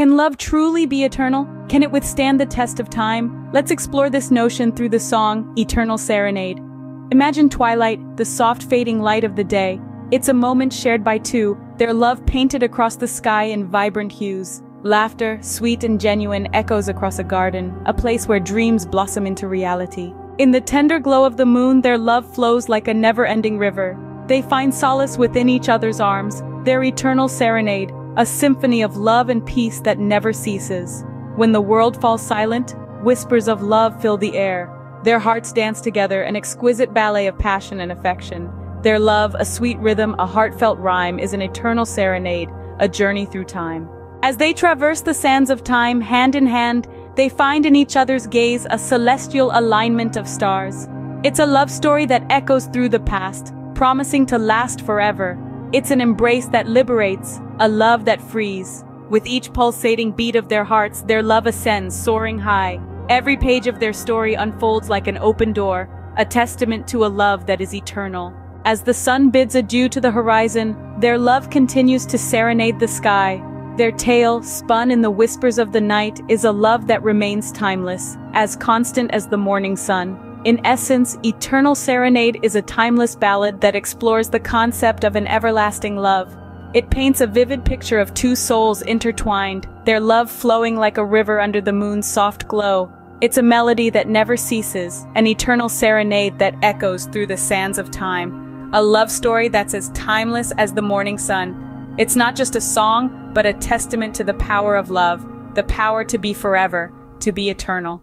Can love truly be eternal? Can it withstand the test of time? Let's explore this notion through the song, Eternal Serenade. Imagine twilight, the soft fading light of the day. It's a moment shared by two, their love painted across the sky in vibrant hues. Laughter, sweet and genuine, echoes across a garden, a place where dreams blossom into reality. In the tender glow of the moon, their love flows like a never-ending river. They find solace within each other's arms, their eternal serenade, a symphony of love and peace that never ceases. When the world falls silent, whispers of love fill the air. Their hearts dance together, an exquisite ballet of passion and affection. Their love, a sweet rhythm, a heartfelt rhyme, is an eternal serenade, a journey through time. As they traverse the sands of time, hand in hand, they find in each other's gaze a celestial alignment of stars. It's a love story that echoes through the past, promising to last forever. It's an embrace that liberates, a love that frees. With each pulsating beat of their hearts, their love ascends, soaring high. Every page of their story unfolds like an open door, a testament to a love that is eternal. As the sun bids adieu to the horizon, their love continues to serenade the sky. Their tale, spun in the whispers of the night, is a love that remains timeless, as constant as the morning sun. In essence, Eternal Serenade is a timeless ballad that explores the concept of an everlasting love. It paints a vivid picture of two souls intertwined, their love flowing like a river under the moon's soft glow. It's a melody that never ceases, an eternal serenade that echoes through the sands of time. A love story that's as timeless as the morning sun. It's not just a song, but a testament to the power of love, the power to be forever, to be eternal.